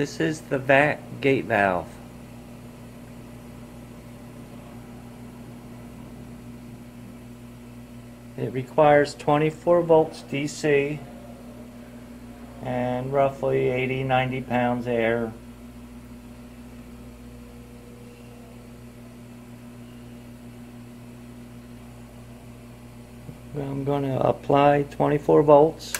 This is the Vat gate valve. It requires 24 volts DC and roughly 80 90 pounds air. I'm going to apply 24 volts.